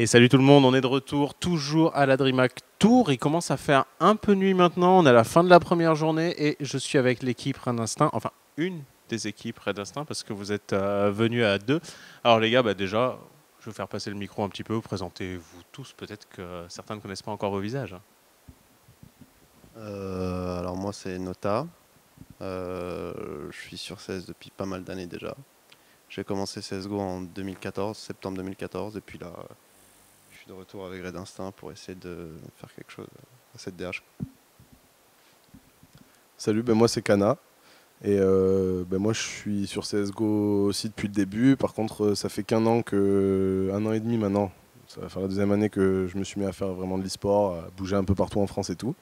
Et salut tout le monde, on est de retour toujours à la DreamHack Tour. Il commence à faire un peu nuit maintenant, on est à la fin de la première journée et je suis avec l'équipe Red Instinct, enfin une des équipes Red Instinct parce que vous êtes euh, venus à deux. Alors les gars, bah, déjà, je vais faire passer le micro un petit peu, présentez-vous tous, peut-être que certains ne connaissent pas encore vos visages. Euh, alors moi c'est Nota, Euh, je suis sur CS depuis pas mal d'années déjà. J'ai commencé CSGO en 2014, septembre 2014, et puis là de retour avec Red Instinct pour essayer de faire quelque chose à cette DH. Salut, ben moi c'est Kana. Et euh, ben moi je suis sur CSGO aussi depuis le début. Par contre, euh, ça fait qu'un an que. un an et demi maintenant. Ça va faire la deuxième année que je me suis mis à faire vraiment de l'e-sport, à bouger un peu partout en France et tout.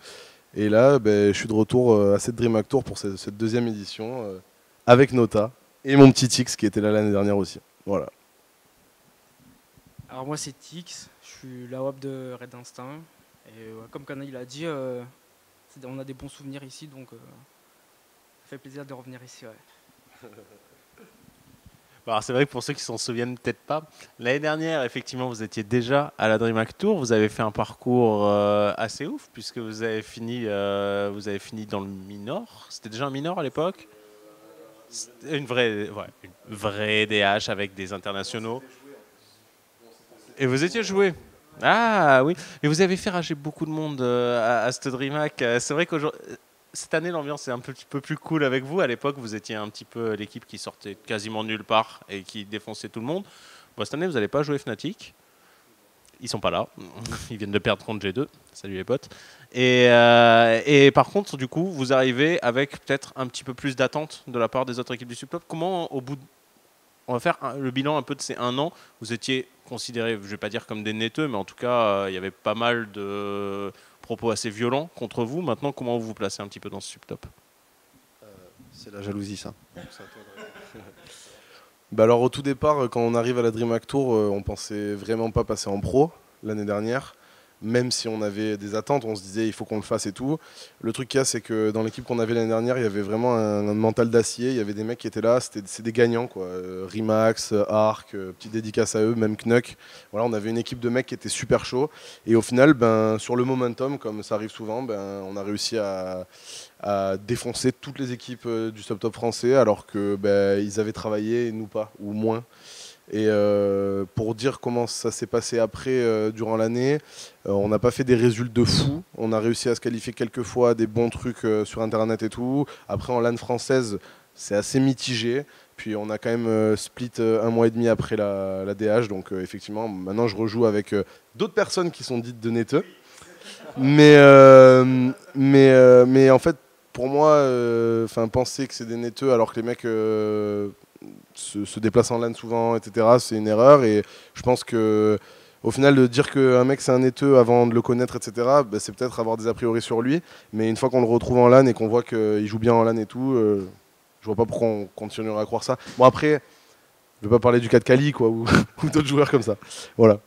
Et là, ben, je suis de retour euh, à cette DreamHack Tour pour cette, deuxième édition avec Nota et mon petit X qui était là l'année dernière aussi. Voilà. Alors moi c'est Tix, je suis la WAP de Red Instinct. Et ouais, comme Kana il a dit, euh, on a des bons souvenirs ici, donc euh, ça fait plaisir de revenir ici. Ouais. Bah, Alors c'est vrai que pour ceux qui s'en souviennent peut-être pas, l'année dernière, effectivement, vous étiez déjà à la DreamHack Tour. Vous avez fait un parcours euh, assez ouf puisque vous avez fini, euh, vous avez fini dans le minor. C'était déjà un minor à l'époque? Une vraie, une vraie DH avec des internationaux. Et vous étiez joué. Ah oui. Et vous avez fait rager beaucoup de monde euh, à, à DreamHack. Euh, C'est vrai qu'aujourd'hui cette année, l'ambiance est un petit peu plus cool avec vous. À l'époque, vous étiez un petit peu l'équipe qui sortait quasiment nulle part et qui défonçait tout le monde. Bon, cette année, vous n'allez pas jouer Fnatic. Ils sont pas là. Ils viennent de perdre contre G2. Salut les potes. Et, euh, et par contre, du coup, vous arrivez avec peut-être un petit peu plus d'attente de la part des autres équipes du subtop. Comment, au bout. On va faire le bilan un peu de ces un an. Vous étiez considérés, je vais pas dire comme des netteux, mais en tout cas, euh, il y avait pas mal de propos assez violents contre vous. Maintenant, comment vous vous placez un petit peu dans ce subtop? C'est la jalousie ça. Bah alors au tout départ, euh, quand on arrive à la DreamHack Tour, euh, on pensait vraiment pas passer en pro l'année dernière. Même si on avait des attentes, on se disait il faut qu'on le fasse et tout. Le truc qu'il y a, c'est que dans l'équipe qu'on avait l'année dernière, il y avait vraiment un, mental d'acier. Il y avait des mecs qui étaient là, c'était c'est des gagnants quoi. Euh, Rimax, euh, Arc, euh, petite dédicace à eux, même Knuck. Voilà, on avait une équipe de mecs qui était super chaud. Et au final, ben sur le momentum, comme ça arrive souvent, ben on a réussi à, défoncer toutes les équipes du top top français alors que ben, ils avaient travaillé nous pas ou moins. Et euh, pour dire comment ça s'est passé après euh, durant l'année, euh, on n'a pas fait des résultats de fou. On a réussi à se qualifier quelques fois des bons trucs sur internet et tout. Après en LAN française, c'est assez mitigé. Puis on a quand même split un mois et demi après la, DH. Donc effectivement, maintenant je rejoue avec d'autres personnes qui sont dites de netteux. Mais, mais, mais en fait, pour moi, penser que c'est des netteux alors que les mecs se, se déplacent en LAN souvent, etc., c'est une erreur. Et je pense que au final, de dire qu'un mec c'est un netteux avant de le connaître, etc., bah, c'est peut-être avoir des a priori sur lui. Mais une fois qu'on le retrouve en LAN et qu'on voit qu'il joue bien en LAN et tout, euh, je vois pas pourquoi on continuerait à croire ça. Bon, après, je vais pas parler du cas de Kali, quoi, ou d'autres joueurs comme ça. Voilà.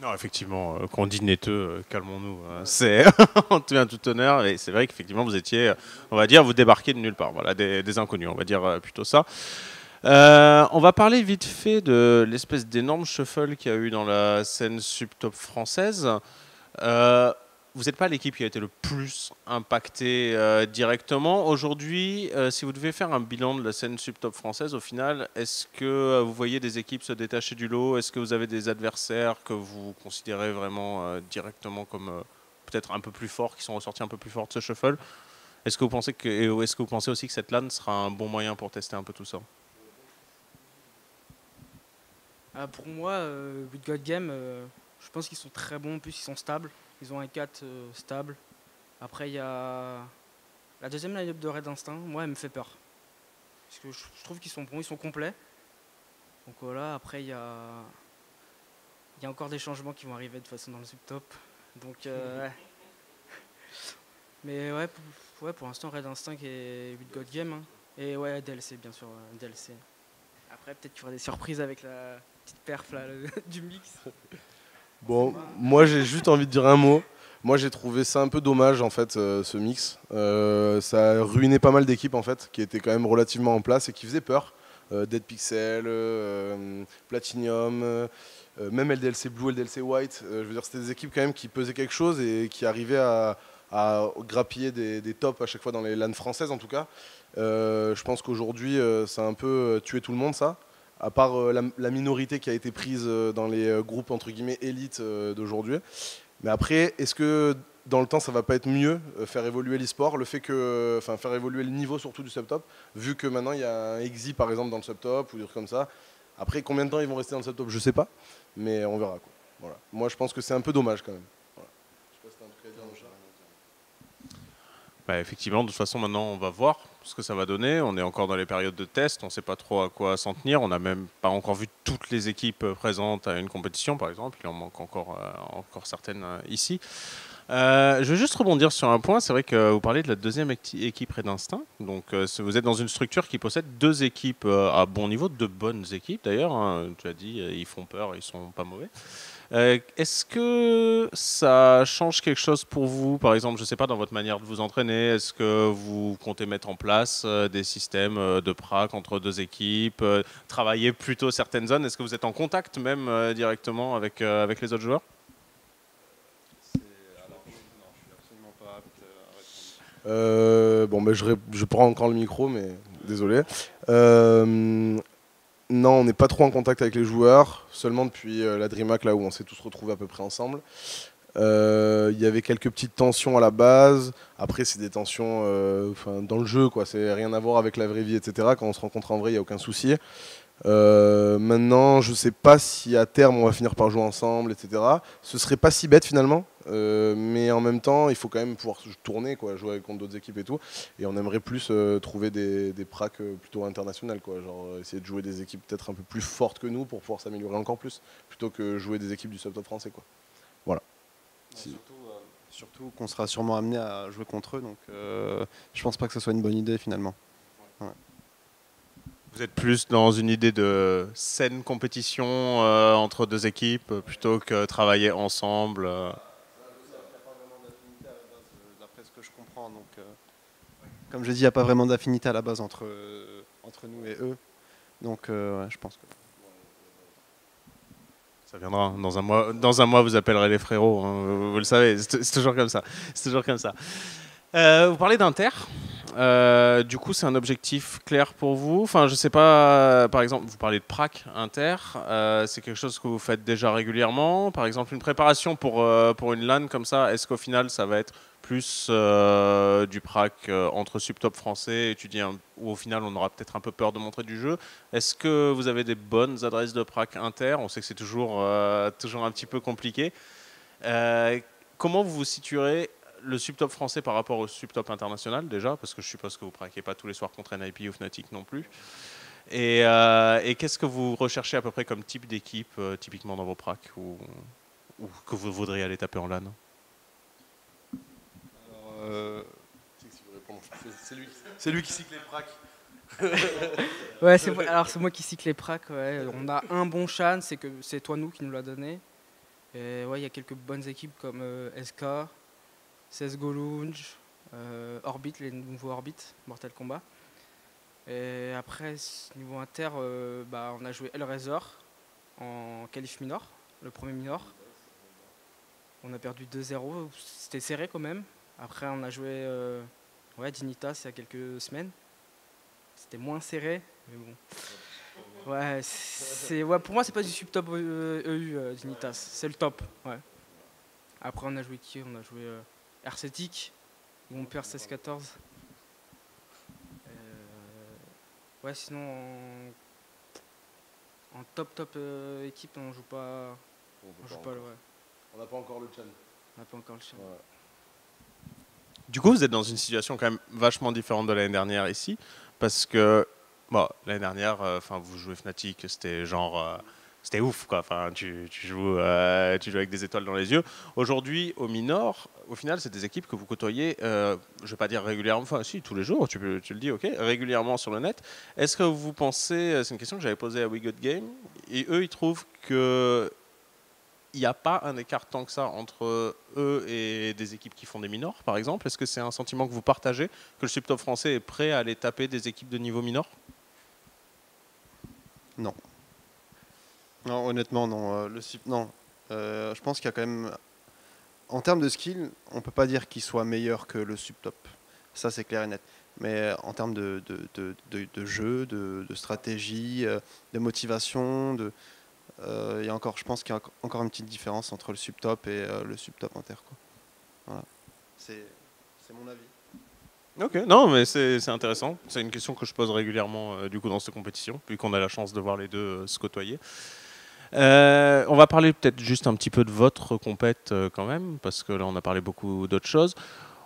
Non, effectivement, euh, quand on dit netteux, euh, calmons-nous. hein. C'est en tout honneur. Et c'est vrai qu'effectivement, vous étiez, on va dire, vous débarquez de nulle part. Voilà, des, inconnus, on va dire euh, plutôt ça. On va parler vite fait de l'espèce d'énorme shuffle qu'il y a eu dans la scène subtop française. Euh, vous n'êtes pas l'équipe qui a été le plus impactée euh, directement. Aujourd'hui, euh, si vous devez faire un bilan de la scène subtop française, au final, est-ce que euh, vous voyez des équipes se détacher du lot? Est-ce que vous avez des adversaires que vous considérez vraiment directement comme peut-être un peu plus forts, qui sont ressortis un peu plus forts de ce shuffle? Est-ce que vous pensez est-ce que vous pensez aussi que cette LAN sera un bon moyen pour tester un peu tout ça? Ah, pour moi, With God Game, je pense qu'ils sont très bons, en plus ils sont stables. Ils ont un 4 euh, stable. Après, il y a la deuxième line-up de Red Instinct. Moi, elle me fait peur. Parce que je, trouve qu'ils sont bons, ils sont complets. Donc voilà, après, il y a... il y a encore des changements qui vont arriver de toute façon dans le subtop. Donc, euh, ouais. Mais ouais, pour, ouais, pour l'instant, Red Instinct et With God Game. hein. Et ouais, DLC, bien sûr, euh, DLC. Après, peut-être qu'il y aura des surprises avec la petite perf là, le- du mix. Bon, moi j'ai juste envie de dire un mot. Moi j'ai trouvé ça un peu dommage en fait euh, ce mix. Euh, ça a ruiné pas mal d'équipes en fait qui étaient quand même relativement en place et qui faisaient peur. Euh, Dead Pixel, euh, Platinum, même LDLC Blue, LDLC White, je veux dire, c'était des équipes quand même qui pesaient quelque chose et qui arrivaient à, grappiller des, des tops à chaque fois dans les LAN françaises en tout cas. Je pense qu'aujourd'hui, ça a un peu tué tout le monde, ça. À part euh, la, minorité qui a été prise euh, dans les euh, groupes entre guillemets élites d'aujourd'hui. Mais après, est-ce que dans le temps, ça va pas être mieux faire évoluer l'e-sport, le fait que, enfin, faire évoluer le niveau surtout du subtop, vu que maintenant il y a un exi par exemple dans le subtop ou des trucs comme ça. Après, combien de temps ils vont rester dans le subtop, je sais pas, mais on verra quoi. Voilà. Moi, je pense que c'est un peu dommage quand même. Voilà. Je sais pas si t'as un truc à dire. Bah, effectivement, de toute façon, maintenant, on va voir ce que ça va donner. On est encore dans les périodes de test, on ne sait pas trop à quoi s'en tenir. On n'a même pas encore vu toutes les équipes présentes à une compétition, par exemple. Il en manque encore, euh, encore certaines euh, ici. Euh, je veux juste rebondir sur un point. C'est vrai que vous parlez de la deuxième équipe Red Instinct. Donc, euh, vous êtes dans une structure qui possède deux équipes euh, à bon niveau, de bonnes équipes d'ailleurs. hein. Tu as dit, ils font peur, ils sont pas mauvais. Est-ce que ça change quelque chose pour vous, par exemple, je ne sais pas, dans votre manière de vous entraîner Est-ce que vous comptez mettre en place des systèmes de prac entre deux équipes, travailler plutôt certaines zones? Est-ce que vous êtes en contact même directement avec, avec les autres joueurs C'est- alors, non, je suis absolument pas apte à répondre. Euh, bon, ben, je, prends encore le micro, mais désolé. Euh, non, on n'est pas trop en contact avec les joueurs, seulement depuis euh, la DreamHack, là où on s'est tous retrouvés à peu près ensemble. Il y avait quelques petites tensions à la base. Après, c'est des tensions dans le jeu, quoi. C'est rien à voir avec la vraie vie, etc. Quand on se rencontre en vrai, il n'y a aucun souci. Maintenant, je sais pas si à terme on va finir par jouer ensemble, etc. Ce serait pas si bête finalement, euh, mais en même temps, il faut quand même pouvoir se tourner, quoi, jouer contre d'autres équipes et tout. Et on aimerait plus euh, trouver des, des pracs euh, plutôt internationales, quoi, genre essayer de jouer des équipes peut-être un peu plus fortes que nous pour pouvoir s'améliorer encore plus, plutôt que jouer des équipes du subtop français, quoi. Si. Surtout, euh, surtout qu'on sera sûrement amené à jouer contre eux, donc euh, je pense pas que ce soit une bonne idée finalement. Vous êtes plus dans une idée de saine compétition euh, entre deux équipes plutôt que travailler ensemble euh. D'après ce que je comprends, donc euh, comme je dis, il n'y a pas vraiment d'affinité à la base entre, euh, entre nous et eux. Donc euh, ouais, je pense que. Ça viendra. Dans un mois, dans un mois vous appellerez les frérots. hein, vous, le savez, c'est c'est toujours comme ça. C'est toujours comme ça. Euh, vous parlez d'Inter? Euh, du coup, c'est un objectif clair pour vous. Enfin, je sais pas. Par exemple, vous parlez de prac Inter. euh, c'est quelque chose que vous faites déjà régulièrement. Par exemple, une préparation pour euh, pour une LAN comme ça. Est-ce qu'au final, ça va être plus du prac entre subtop français étudié ou au final, on aura peut-être un peu peur de montrer du jeu? Est-ce que vous avez des bonnes adresses de prac inter? On sait que c'est toujours, toujours un petit peu compliqué. Comment vous vous situerez le subtop français par rapport au subtop international déjà Parce que je suppose que vous praquez pas tous les soirs contre NIP ou Fnatic non plus. Et, euh, et qu'est-ce que vous recherchez à peu près comme type d'équipe, euh, typiquement dans vos pracs, ou, ou que vous voudriez aller taper en LAN? Alors, euh, C'est lui, c'est lui qui cycle les pracs. Ouais, c'est moi- alors c'est moi qui cycle les pracs. Ouais. On a un bon chan, c'est que c'est toi nous qui nous l'a donné. Et ouais, il y a quelques bonnes équipes comme euh, SK, CSGO Lounge, euh, Orbit, les nouveaux Orbit, Mortal Kombat. Et après, niveau inter, euh, bah, on a joué Hellraiser en qualif minor, le premier minor. On a perdu 2-0, c'était serré quand même. Après, on a joué euh, ouais, Dignitas il y a quelques semaines. C'était moins serré, mais bon. Ouais, c'est, ouais, pour moi, c'est pas du subtop EU, euh, Dignitas. C'est le top, ouais. Après, on a joué qui? On a joué euh, Hercetic, où on perd 16-14. Euh, ouais, sinon, en, en top top euh, équipe, on joue pas. On joue pas, ouais. On n'a pas encore le chan. On n'a pas encore le chien. Ouais. Du coup, vous êtes dans une situation quand même vachement différente de l'année dernière ici, parce que bon, l'année dernière, euh, enfin, vous jouez Fnatic, c'était genre, euh, c'était ouf, quoi. Enfin, tu, joues, euh, tu joues avec des étoiles dans les yeux. Aujourd'hui, au minor, au final, c'est des équipes que vous côtoyez, euh, je vais pas dire régulièrement, enfin, si, tous les jours, tu, le dis, ok, régulièrement sur le net. Est-ce que vous pensez, c'est une question que j'avais posée à We Got Game, et eux, ils trouvent que il n'y a pas un écart tant que ça entre eux et des équipes qui font des minors, par exemple? Est-ce que c'est un sentiment que vous partagez, que le subtop français est prêt à aller taper des équipes de niveau minor? Non, honnêtement, non. Euh, le non. Euh, je pense qu'il y a quand même. En termes de skill, on peut pas dire qu'il soit meilleur que le subtop. Ça, c'est clair et net. Mais en termes de, de, de, jeu, de, stratégie, euh, de motivation, de, euh, il y a encore, je pense qu'il y a enco- encore une petite différence entre le subtop et euh, le subtop inter. Quoi. Voilà. C'est mon avis. Ok, non, mais c'est intéressant. C'est une question que je pose régulièrement euh, du coup dans ces compétitions, puis qu'on a la chance de voir les deux euh, se côtoyer. Euh, on va parler peut-être juste un petit peu de votre compète euh, quand même, parce que là on a parlé beaucoup d'autres choses.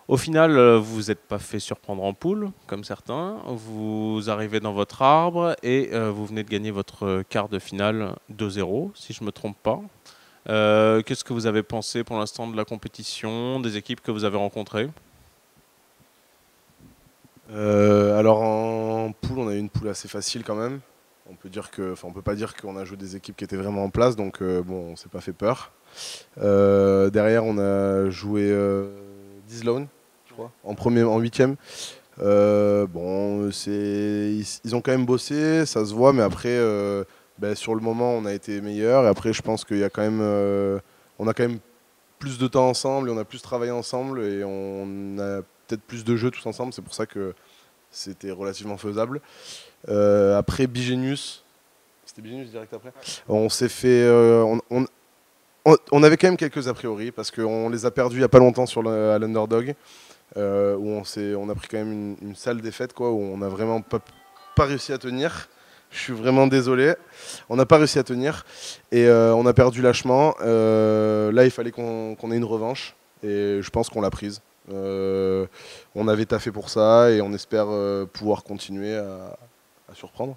Au final, euh, vous vous êtes pas fait surprendre en poule, comme certains. Vous arrivez dans votre arbre et vous venez de gagner votre quart de finale 2-0, si je me trompe pas. Qu'est-ce que vous avez pensé pour l'instant de la compétition, des équipes que vous avez rencontrées? Alors en poule, on a eu une poule assez facile quand même. On peut dire que, peut pas dire qu'on a joué des équipes qui étaient vraiment en place, donc euh, bon, on s'est pas fait peur. Euh, derrière, on a joué euh, crois, en premier, en huitième. Euh, ils, ont quand même bossé, ça se voit, mais après, ben, sur le moment, on a été meilleur. Et après, je pense qu'il a quand même, on a quand même plus de temps ensemble, on a plus travaillé ensemble, et on a peut-être plus de jeux tous ensemble. C'est pour ça que c'était relativement faisable. Euh, après Bigenius, c'était Bigenius direct après. On s'est fait, euh, on, on- on- on avait quand même quelques a priori parce qu'on les a perdus il y a pas longtemps sur le, à l'underdog, euh, où on s'est, on a pris quand même une, une sale défaite quoi, où on n'a vraiment pas, pas réussi à tenir. Je suis vraiment désolé. On n'a pas réussi à tenir et euh, on a perdu lâchement. Euh, là, il fallait qu'on qu'on ait une revanche et je pense qu'on l'a prise. On avait taffé pour ça et on espère pouvoir continuer à, surprendre.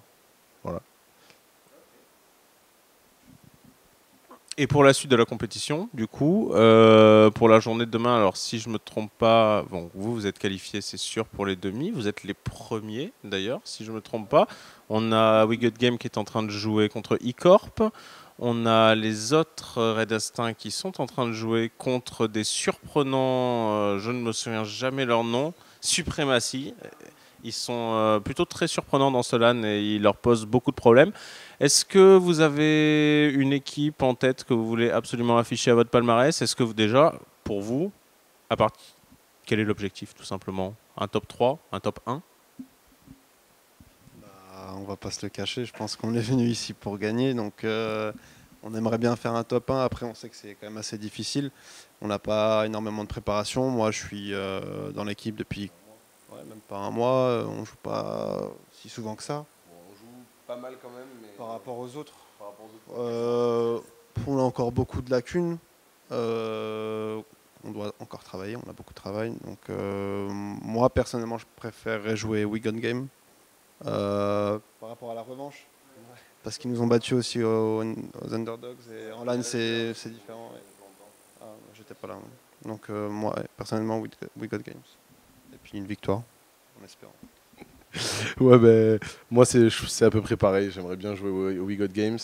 Et pour la suite de la compétition, du coup, euh, pour la journée de demain, alors si je me trompe pas, bon, vous vous êtes qualifié, c'est sûr pour les demi. Vous êtes les premiers d'ailleurs, si je me trompe pas. On a We Got Game qui est en train de jouer contre E-Corp. On a les autres Red Instinct qui sont en train de jouer contre des surprenants, euh, je ne me souviens jamais leur nom, Supremacy. Ils sont euh, plutôt très surprenants dans ce LAN et ils leur posent beaucoup de problèmes. Est-ce que vous avez une équipe en tête que vous voulez absolument afficher à votre palmarès? Est-ce que vous déjà, pour vous, à part... quel est l'objectif tout simplement? Un top 3 Un top 1 Bah, on va pas se le cacher, je pense qu'on est venu ici pour gagner, donc euh, on aimerait bien faire un top 1. Après, on sait que c'est quand même assez difficile. On n'a pas énormément de préparation. Moi, je suis euh, dans l'équipe depuis ouais, même pas un mois. Euh, On joue pas si souvent que ça on joue pas mal quand même, mais par rapport aux autres. par rapport aux autres. Euh, on a encore beaucoup de lacunes. Euh, on doit encore travailler, on a beaucoup de travail. Donc, euh, moi, personnellement, je préférerais jouer We Got Game euh, par rapport à la revanche. Parce qu'ils nous ont battus aussi aux, aux Underdogs. Et en LAN, c'est c'est différent. ouais. Ah, J'étais pas là. Donc, euh, moi, personnellement, Got Games. Une victoire, en espérant. Ouais, ben, moi c'est à peu près pareil. J'aimerais bien jouer au, We Got Games.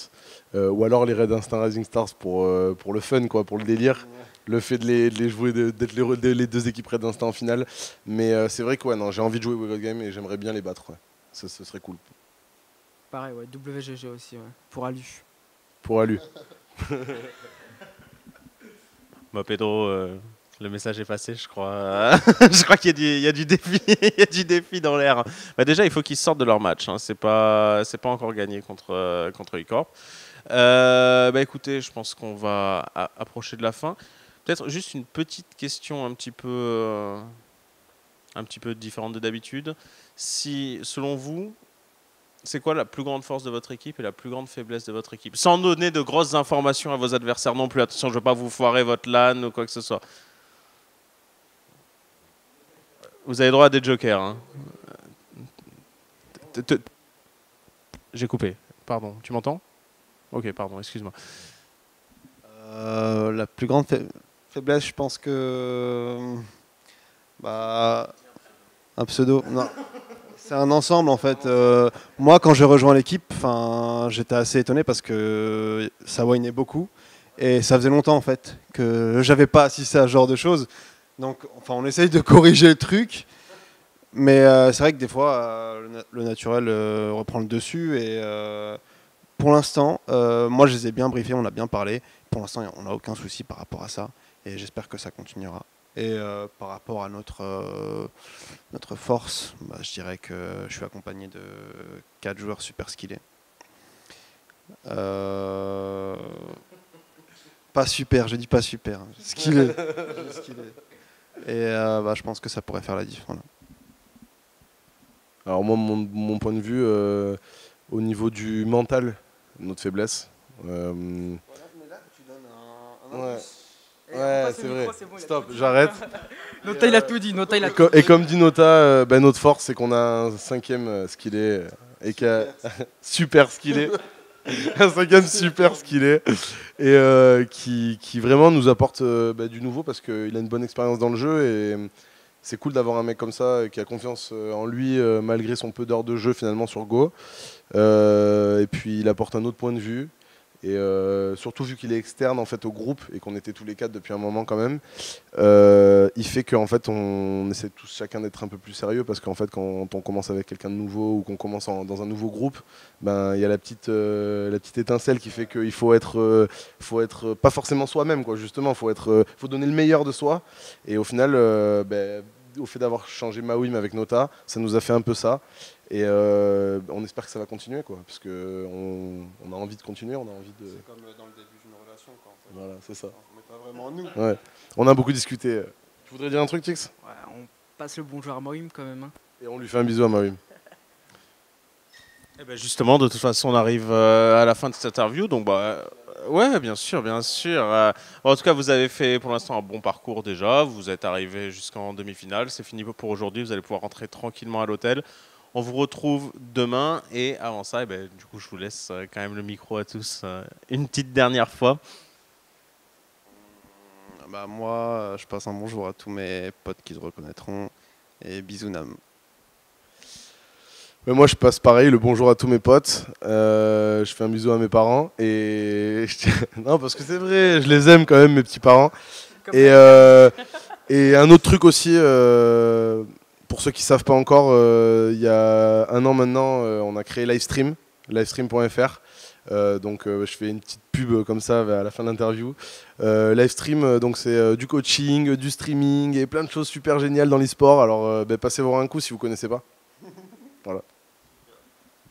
Euh, ou alors les Red Instinct Rising Stars pour, euh, pour le fun, quoi, pour le délire. Le fait de les, de les jouer, d'être les, de- les deux équipes Red Instinct en finale. Mais euh, c'est vrai que ouais, non, j'ai envie de jouer au We Got Game et j'aimerais bien les battre. ouais. Ça, ce serait cool. Pareil, ouais, WGG aussi, ouais, pour Alu. Pour Alu. Bah, Pedro, euh, le message est passé, je crois. je crois qu'il y, a du- défi, il y a du défi dans l'air. Bah, déjà, il faut qu'ils sortent de leur match. Hein. C'est pas, c'est pas encore gagné contre euh, contre E-Corp. Euh, bah, écoutez, je pense qu'on va approcher de la fin. Peut-être juste une petite question un petit peu, euh, un petit peu différente de d'habitude. Si, selon vous, c'est quoi la plus grande force de votre équipe et la plus grande faiblesse de votre équipe? Sans donner de grosses informations à vos adversaires non plus. Attention, je ne veux pas vous foirer votre LAN ou quoi que ce soit. Vous avez droit à des jokers. hein. J'ai coupé. Pardon. Tu m'entends? Ok, pardon, excuse-moi. Euh, la plus grande fai- faiblesse, je pense que. Bah. Un pseudo. Non. C'est un ensemble en fait. Euh, moi, quand j'ai rejoint l'équipe, j'étais assez étonné parce que ça whinait beaucoup et ça faisait longtemps en fait que j'avais pas assisté à ce genre de choses. Donc, enfin, on essaye de corriger le truc, mais euh, c'est vrai que des fois, euh, le, na- le naturel euh, reprend le dessus et pour l'instant, moi je les ai bien briefés, on a bien parlé. Pour l'instant, on n'a aucun souci par rapport à ça. Et j'espère que ça continuera. Et par rapport à notre, notre force, bah, je dirais que je suis accompagné de 4 joueurs super skillés. Pas super, je dis pas super. hein. Skillés. Skillés. Et euh, bah, je pense que ça pourrait faire la diff. voilà. Alors moi, mon, mon point de vue, euh, au niveau du mental, notre faiblesse. euh, Ouais. Ouais, c'est vrai. Stop, j'arrête. Nota, il a tout dit. Nota, il a Et, tout dit. et comme dit Nota, euh, ben, notre force, c'est qu'on a un cinquième euh, skillé euh, et qui a super skillé. un cinquième super skillé et euh, qui, qui vraiment nous apporte euh, bah, du nouveau parce qu'il a une bonne expérience dans le jeu et euh, c'est cool d'avoir un mec comme ça qui a confiance en lui malgré son peu d'heures de jeu finalement sur Go. Et puis il apporte un autre point de vue. Et euh, surtout vu qu'il est externe en fait au groupe et qu'on était tous les quatre depuis un moment quand même, euh, il fait qu'en fait on essaie tous chacun d'être un peu plus sérieux parce qu'en fait quand on commence avec quelqu'un de nouveau ou qu'on commence en- dans un nouveau groupe, ben il y a la petite euh, la petite étincelle qui fait qu'il faut être faut être pas forcément soi-même quoi. Justement faut être faut donner le meilleur de soi. Et au final ben, au fait d'avoir changé Mawim avec Nota, ça nous a fait un peu ça. Et euh, on espère que ça va continuer, quoi, parce que on, a envie de continuer, on a envie de. comme dans le début d'une relation. Quoi, en fait. Voilà, c'est ça. On met pas vraiment en nous. Ouais. On a beaucoup discuté. Tu voudrais dire un truc, Tix? Ouais, on passe le bonjour à Moïm quand même. hein. Et on lui fait un bisou à Mawim. Eh ben justement, de toute façon, on arrive euh, à la fin de cette interview, donc bah euh, ouais, bien sûr, bien sûr. Euh, en tout cas, vous avez fait pour l'instant un bon parcours déjà. Vous êtes arrivé jusqu'en demi-finale. C'est fini pour aujourd'hui. Vous allez pouvoir rentrer tranquillement à l'hôtel. On vous retrouve demain et avant ça, eh ben, du coup, je vous laisse quand même le micro à tous une petite dernière fois. Bah, moi, je passe un bonjour à tous mes potes qui se reconnaîtront. Et bisous Nam. Mais moi, je passe pareil, le bonjour à tous mes potes. Euh, je fais un bisou à mes parents. Et non, parce que c'est vrai, je les aime quand même, mes petits parents. Comme Et, euh, et un autre truc aussi, euh, pour ceux qui savent pas encore, il y a un an maintenant, on a créé Livestream, livestream.fr. Donc je fais une petite pub comme ça à la fin de l'interview. Livestream, donc c'est du coaching, du streaming et plein de choses super géniales dans l'e-sport. Alors ben, passez voir un coup si vous connaissez pas.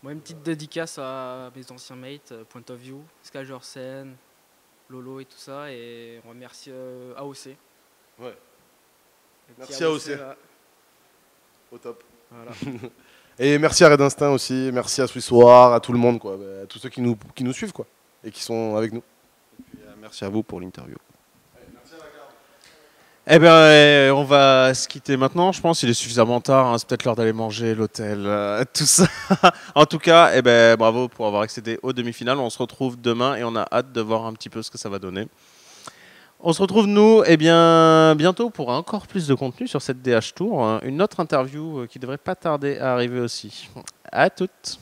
Moi, une petite dédicace à mes anciens mates, euh, Point of View, Sky Jorsen, Lolo et tout ça. Et on remercie euh, AOC. Ouais. Merci AOC. là. Au top. Voilà. Et merci à Red Instinct aussi, merci à Swissoir, à tout le monde, quoi, ben, à tous ceux qui nous, qui nous suivent quoi, et qui sont avec nous. Et, euh, merci à vous pour l'interview. Eh bien, euh, on va se quitter maintenant. Je pense qu'il est suffisamment tard. hein. C'est peut-être l'heure d'aller manger, l'hôtel, euh, tout ça. en tout cas, eh ben, bravo pour avoir accédé aux demi-finales. On se retrouve demain et on a hâte de voir un petit peu ce que ça va donner. On se retrouve, nous, eh bien, bientôt pour encore plus de contenu sur cette DH Tour. hein. Une autre interview euh, qui devrait pas tarder à arriver aussi. À toutes.